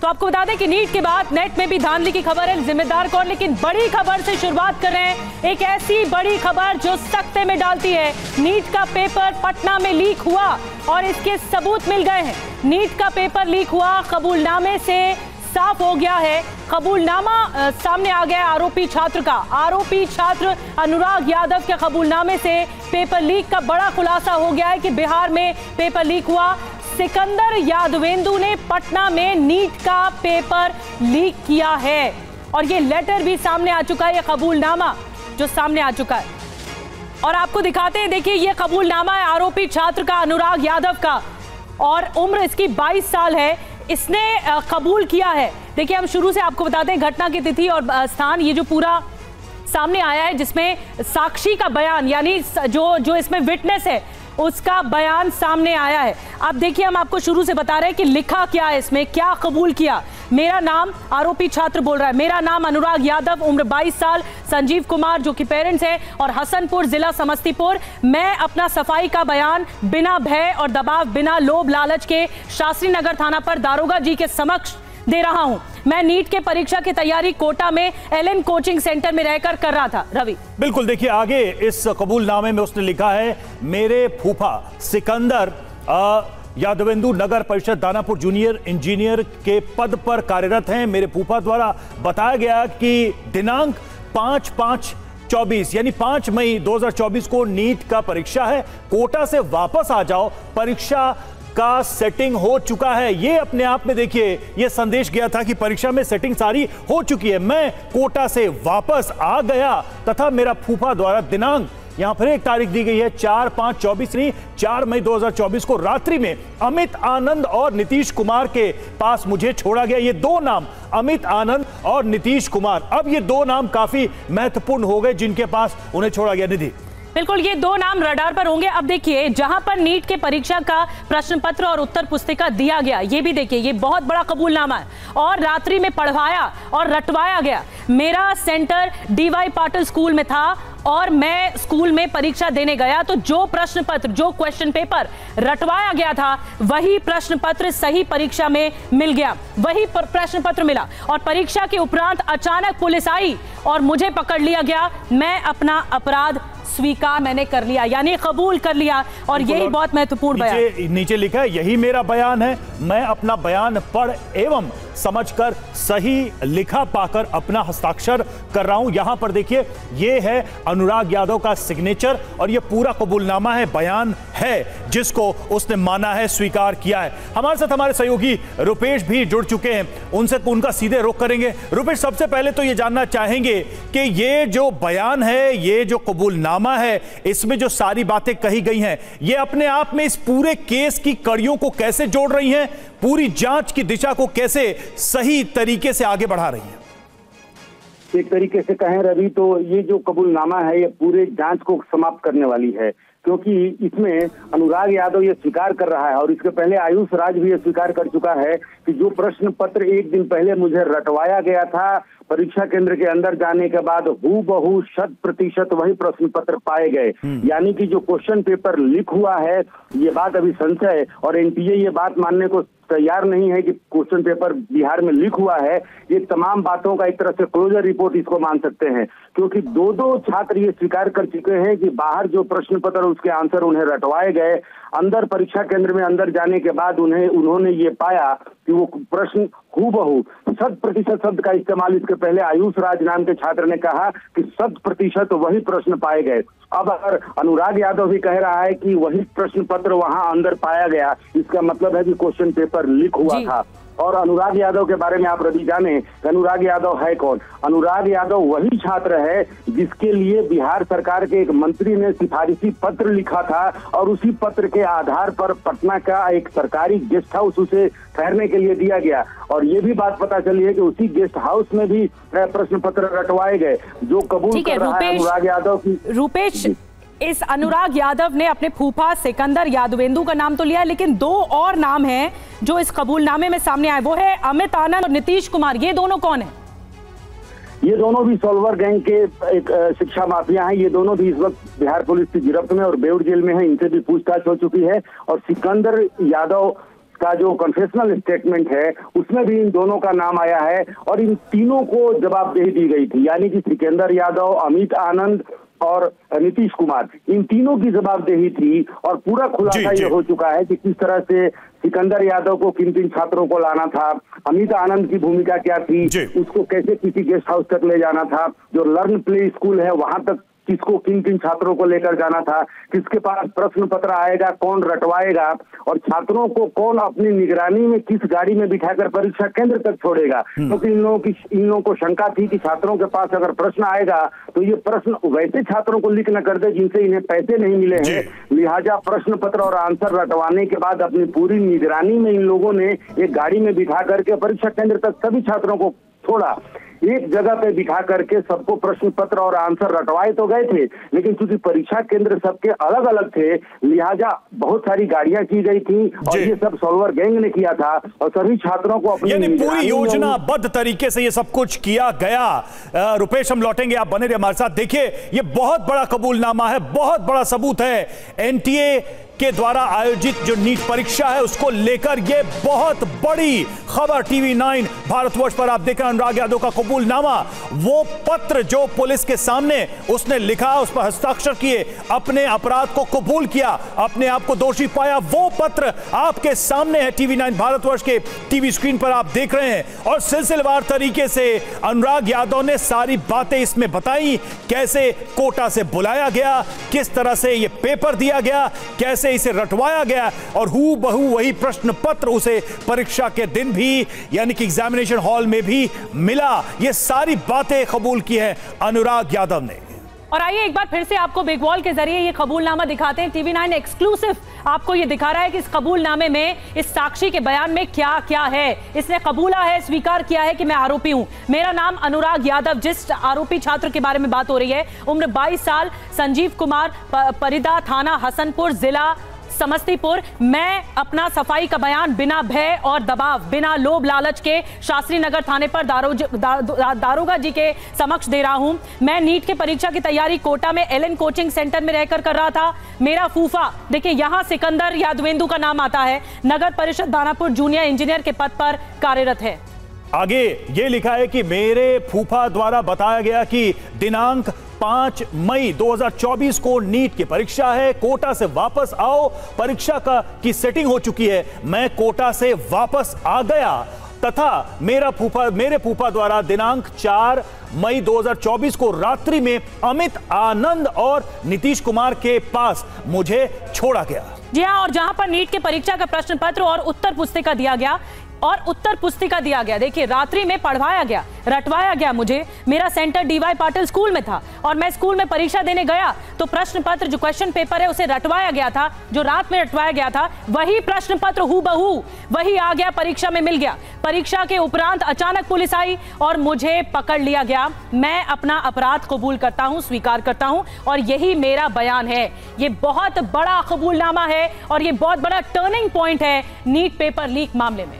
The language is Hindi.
तो आपको बता दें कि नीट के बाद नेट में भी धांधली की खबर है, जिम्मेदार कौन, लेकिन बड़ी खबर से शुरुआत कर रहे हैं। एक ऐसी बड़ी खबर जो सख्ते में डालती है, नीट का पेपर पटना में लीक हुआ और इसके सबूत मिल गए हैं। नीट का पेपर लीक हुआ, कबूलनामे से साफ़ हो गया है। कबूलनामा सामने आ गया आरोपी छात्र का। आरोपी छात्र अनुराग यादव के कबूलनामे से पेपर लीक का बड़ा खुलासा हो गया है कि बिहार में पेपर लीक हुआ। सिकंदर यादवेंदु ने पटना में नीट का पेपर लीक किया है। और ये लेटर भी सामने आ चुका है, ये कबूलनामा जो सामने आ चुका है। और आपको दिखाते हैं, देखिए, ये कबूलनामा है आरोपी छात्र का, अनुराग यादव का। और उम्र इसकी 22 साल है। इसने कबूल किया है। देखिए, हम शुरू से आपको बताते हैं घटना की तिथि और स्थान, ये जो पूरा सामने आया है, जिसमें साक्षी का बयान, यानी जो जो इसमें विटनेस है उसका बयान सामने आया है। अब देखिए, हम आपको शुरू से बता रहे हैं कि लिखा क्या है इसमें, क्या कबूल किया। मेरा नाम आरोपी छात्र बोल रहा है। मेरा नाम अनुराग यादव, उम्र 22 साल, संजीव कुमार, जो कि पेरेंट्स है, और हसनपुर जिला समस्तीपुर। मैं अपना सफ़ाई का बयान बिना भय और दबाव, बिना लोभ लालच के शास्त्री नगर थाना पर दारोगा जी के समक्ष दे रहा हूँ। मैं नीट के परीक्षा की तैयारी कोटा में एलएन कोचिंग सेंटर में रहकर कर रहा था। रवि। बिल्कुल, देखिए, आगे इस कबूलनामे में उसने लिखा है, मेरे फूफा सिकंदर यादवेंदु नगर परिषद दानापुर जूनियर इंजीनियर के पद पर कार्यरत हैं। मेरे फूफा द्वारा बताया गया कि दिनांक पाँच पाँच चौबीस, यानी पाँच मई 2024 को नीट का परीक्षा है। कोटा से वापस आ जाओ, परीक्षा का सेटिंग हो चुका है। ये अपने आप में देखिए, ये संदेश गया था कि परीक्षा में सेटिंग सारी हो चुकी है। मैं कोटा से वापस आ गया तथा मेरा फूफा द्वारा दिनांक यहाँ पर एक तारीख दी गई है, चार पाँच चौबीस नहीं, चार मई 2024 को रात्रि में अमित आनंद और नीतीश कुमार के पास मुझे छोड़ा गया। ये दो नाम, अमित आनंद और नीतीश कुमार। अब ये दो नाम काफ़ी महत्वपूर्ण हो गए जिनके पास उन्हें छोड़ा गया निधि। बिल्कुल, ये दो नाम रडार पर होंगे। अब देखिए, जहाँ पर नीट के परीक्षा का प्रश्न पत्र और उत्तर पुस्तिका दिया गया, ये भी देखिए, ये बहुत बड़ा कबूलनामा है। और रात्रि में पढ़वाया और रटवाया गया। मेरा सेंटर डीवाई पाटिल स्कूल में था और मैं स्कूल में परीक्षा देने गया तो जो प्रश्न पत्र जो क्वेश्चन पेपर रटवाया गया था, वही प्रश्न पत्र सही परीक्षा में मिल गया। वही प्रश्न पत्र मिला। और परीक्षा के उपरांत अचानक पुलिस आई और मुझे पकड़ लिया गया। मैं अपना अपराध स्वीकार मैंने कर लिया यानी कबूल कर लिया और यही बहुत महत्वपूर्ण बयान। नीचे लिखा है यही मेरा बयान है मैं अपना बयान पढ़ एवं समझकर सही लिखा पाकर अपना हस्ताक्षर कर रहा हूँ। यहाँ पर देखिए ये है अनुराग यादव का सिग्नेचर और ये पूरा कबूलनामा है बयान है जिसको उसने माना है स्वीकार किया है। हमारे साथ हमारे सहयोगी रुपेश भी जुड़ चुके हैं उनसे उनका सीधे रुख करेंगे। रुपेश सबसे पहले तो ये जानना चाहेंगे कि ये जो बयान है ये जो कबूलनामा है, इसमें जो सारी बातें कही गई हैं, ये अपने आप में इस पूरे केस की कड़ियों को कैसे जोड़ रही हैं, पूरी जाँच की दिशा को कैसे सही तरीके से आगे बढ़ा रही है? एक तरीके से कहें रवि तो ये जो कबूलनामा है, ये पूरे जाँच को समाप्त करने वाली है। क्योंकि इसमें अनुराग यादव ये स्वीकार कर रहा है और इसके पहले आयुष राज भी ये स्वीकार कर चुका है कि जो प्रश्न पत्र एक दिन पहले मुझे रटवाया गया था परीक्षा केंद्र के अंदर जाने के बाद हु बहु शत प्रतिशत वही प्रश्न पत्र पाए गए हम्म। यानी कि जो क्वेश्चन पेपर लीक हुआ है ये बात अभी संशय और एनटीए ये बात मानने को तैयार नहीं है कि क्वेश्चन पेपर बिहार में लीक हुआ है, ये तमाम बातों का एक तरह से क्लोजर रिपोर्ट इसको मान सकते हैं। क्योंकि दो दो छात्र ये स्वीकार कर चुके हैं कि बाहर जो प्रश्न पत्र उसके आंसर उन्हें रटवाए गए अंदर परीक्षा केंद्र में अंदर जाने के बाद उन्हें उन्होंने ये पाया कि वो प्रश्न हूबहू बहु शत प्रतिशत शब्द का इस्तेमाल इसके पहले आयुष राज नाम के छात्र ने कहा कि शत प्रतिशत वही प्रश्न पाए गए। अब अगर अनुराग यादव भी कह रहा है कि वही प्रश्न पत्र वहाँ अंदर पाया गया इसका मतलब है कि क्वेश्चन पेपर लीक हुआ था। और अनुराग यादव के बारे में आप रवि जाने अनुराग यादव है कौन? अनुराग यादव वही छात्र है जिसके लिए बिहार सरकार के एक मंत्री ने सिफारिशी पत्र लिखा था और उसी पत्र के आधार पर पटना का एक सरकारी गेस्ट हाउस उसे ठहरने के लिए दिया गया। और ये भी बात पता चली है कि उसी गेस्ट हाउस में भी प्रश्न पत्र रटवाए गए जो कबूल कर रहा है अनुराग यादव की रूपेश इस अनुराग यादव ने अपने फूफा सिकंदर यादवेंदु का नाम तो लिया लेकिन दो और नाम हैं जो इस कबूलनामे में सामने आए। वो है अमित आनंद और नीतीश कुमार। ये दोनों कौन है? ये दोनों भी सोलवर गैंग के एक शिक्षा माफिया हैं। ये दोनों भी इस वक्त बिहार पुलिस की गिरफ्त में और बेउर जेल में हैं। इनसे भी पूछताछ हो चुकी है और सिकंदर यादव का जो कन्फेशनल स्टेटमेंट है, उसमें भी इन दोनों का नाम आया है और इन तीनों को जवाबदेही दी गई थी। यानी कि सिकंदर यादव, अमित आनंद और नीतीश कुमार। इन तीनों की जवाबदेही थी और पूरा खुलासा ये हो चुका है कि किस तरह से सिकंदर यादव को किन किन छात्रों को लाना था अमित आनंद की भूमिका क्या थी उसको कैसे किसी गेस्ट हाउस तक ले जाना था जो लर्न प्ले स्कूल है वहाँ तक किसको किन किन छात्रों को लेकर जाना था किसके पास प्रश्न पत्र आएगा कौन रटवाएगा और छात्रों को कौन अपनी निगरानी में किस गाड़ी में बिठाकर परीक्षा केंद्र तक छोड़ेगा। हम्म। क्योंकि तो इन लोगों की इन लोगों को शंका थी कि छात्रों के पास अगर प्रश्न आएगा तो ये प्रश्न वैसे छात्रों को लिख न कर दे जिनसे इन्हें पैसे नहीं मिले हैं। लिहाजा प्रश्न पत्र और आंसर रटवाने के बाद अपनी पूरी निगरानी में इन लोगों ने एक गाड़ी में बिठा करके परीक्षा केंद्र तक सभी छात्रों को छोड़ा। एक जगह पे बिठा करके सबको प्रश्न पत्र और आंसर रटवाए तो गए थे लेकिन क्योंकि परीक्षा केंद्र सबके अलग अलग थे लिहाजा बहुत सारी गाड़ियाँ की गई थी और ये सब सॉल्वर गैंग ने किया था और सभी छात्रों को अपनी पूरी योजनाबद्ध तरीके से ये सब कुछ किया गया। रुपेश हम लौटेंगे आप बने रहे हमारे साथ। देखिए ये बहुत बड़ा कबूलनामा है बहुत बड़ा सबूत है। एनटीए के द्वारा आयोजित जो नीट परीक्षा है, उसको लेकर यह बहुत बड़ी खबर टीवी नाइन भारतवर्ष पर। आप देख रहे हैं अनुराग यादव का कबूलनामा। वो पत्र जो पुलिस के सामने उसने लिखा, उस पर हस्ताक्षर किए, अपने अपराध को कबूल किया, अपने आप को दोषी पाया, वो पत्र आपके सामने है टीवी नाइन भारतवर्ष के टीवी स्क्रीन पर आप देख रहे हैं। और सिलसिलेवार तरीके से अनुराग यादव ने सारी बातें इसमें बताई, कैसे कोटा से बुलाया गया, किस तरह से यह पेपर दिया गया, कैसे से इसे रटवाया गया और हु बहु वही प्रश्न पत्र उसे परीक्षा के दिन भी, यानी कि एग्जामिनेशन हॉल में भी मिला। ये सारी बातें कबूल की है अनुराग यादव ने। और आइए एक बार फिर से आपको बिग वॉल के ज़रिए ये कबूलनामा दिखाते हैं। टीवी नाइन एक्सक्लूसिव आपको ये दिखा रहा है कि इस कबूलनामे में, इस साक्षी के बयान में क्या क्या है। इसने कबूला है, स्वीकार किया है कि मैं आरोपी हूँ। मेरा नाम अनुराग यादव, जिस आरोपी छात्र के बारे में बात हो रही है, उम्र 22 साल, संजीव कुमार परिदा थाना हसनपुर, जिला समस्तीपुर, मैं अपना सफ़ाई का बयान बिना भय और दबाव, बिना लोभ लालच के शास्त्री नगर थाने पर दारोगा जी के समक्ष दे रहा हूँ। मैं नीट के परीक्षा की तैयारी कोटा में एल कोचिंग सेंटर में रहकर कर रहा था। मेरा फूफा, देखिए यहाँ सिकंदर यादवेंदु का नाम आता है। नगर परिषद दानापुर जूनियर इंजीनियर के पद पर कार्यरत है। आगे ये लिखा है कि मेरे फूफा द्वारा बताया गया कि दिनांक पाँच मई 2024 को नीट की परीक्षा है। कोटा से वापस आओ। परीक्षा का की सेटिंग हो चुकी है। मैं कोटा से वापस आ गया। तथा मेरा फूफा, मेरे फूफा द्वारा दिनांक 4 मई 2024 को रात्रि में अमित आनंद और नीतीश कुमार के पास मुझे छोड़ा गया। जी हाँ और जहाँ पर नीट के परीक्षा का प्रश्न पत्र और उत्तर पुस्तिका दिया गया और उत्तर पुस्तिका दिया गया। देखिए, रात्रि में पढ़वाया गया, रटवाया गया मुझे। मेरा सेंटर डीवाई पाटिल स्कूल में था और मैं स्कूल में परीक्षा देने गया तो प्रश्न पत्र जो क्वेश्चन पेपर है, उसे रटवाया गया था। जो रात में रटवाया गया था, वही प्रश्न पत्र हु बहू वही आ गया परीक्षा में मिल गया। परीक्षा के उपरांत अचानक पुलिस आई और मुझे पकड़ लिया गया। मैं अपना अपराध कबूल करता हूँ, स्वीकार करता हूँ और यही मेरा बयान है। ये बहुत बड़ा कबूलनामा है और ये बहुत बड़ा टर्निंग पॉइंट है नीट पेपर लीक मामले में।